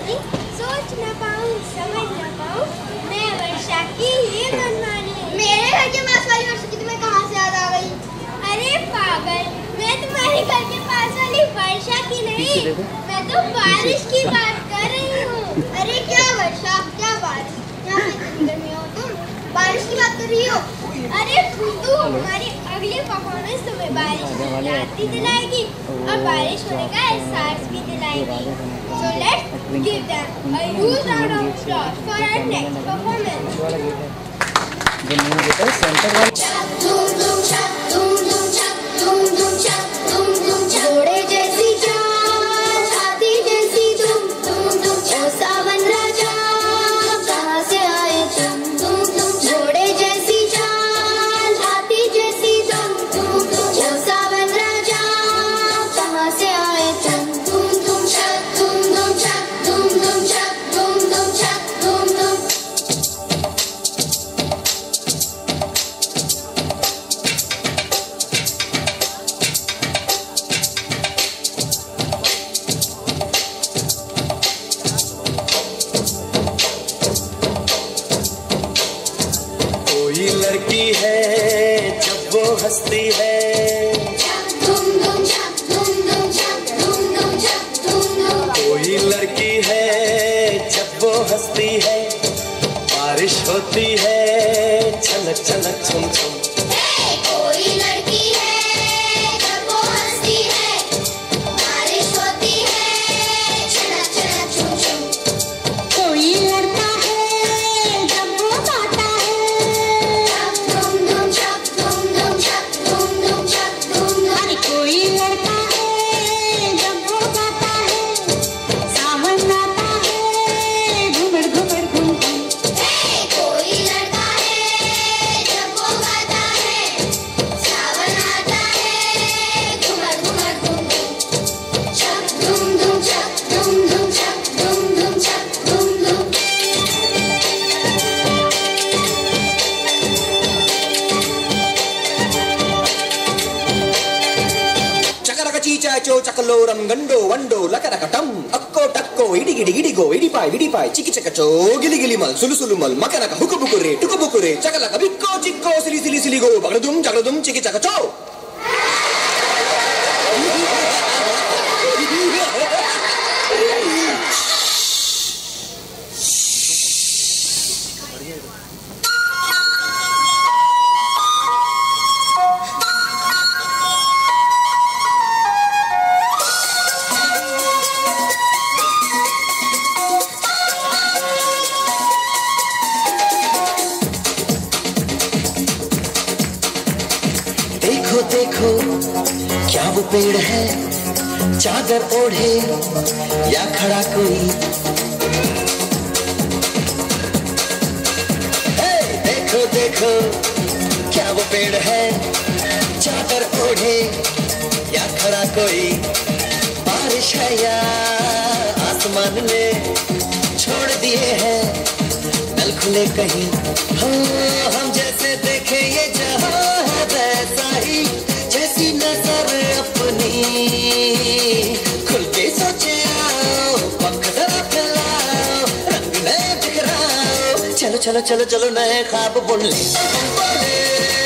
वाली सोच न पाऊँ समझ न पाऊँ। मैं वर्षा की ये मनमानी। मेरे घर के पास वाली वर्षा की तुम्हें कहाँ से याद आ गई? अरे पागल मैं तुम्हारे घर के पास वाली वर्षा की नहीं मैं तो बारिश की बात कर रही हूँ। अरे क्या वर्षा क्या बारिश? इतनी गर्मी हो तुम? बारिश की बात कर रही हो? अरे अगली परफॉर्मेंस तुम्हें बारिश की याद भी दिलाएगी और बारिश होने का एहसास भी दिलाएगी। So let's give them a huge round of applause for our next performance. वाला गेट है। जो कोई लड़की है, जब वो हंसती है। कोई लड़की है, जब वो हंसती है। बारिश होती है, छलक छलक, छम छुम। చకరక చీచాచో చకలోరం గండో వండో లకరకటం అక్కో టక్కో ఇడిగిడి ఇడిగో ఇడిపాయ్ విడిపాయ్ చికి చకచో గిలిగిలి మల్ సులుసులు మల్ మకనక హుకుబుకురే టుకుబుకురే చకలక బిక్కో చిక్కో సిలి సిలి సిలిగో బగడుదుం జగడుదుం చికి చకచో देखो देखो, क्या वो पेड़ है? चादर ओढ़े या खड़ा कोई? देखो देखो, क्या वो पेड़ है? चादर ओढ़े या खड़ा कोई? बारिश है या आसमान ने छोड़ दिए हैं? नल खुले कहीं? हो, हम जैसे चलो चलो चलो नए ख्वाब बुन ले। बोले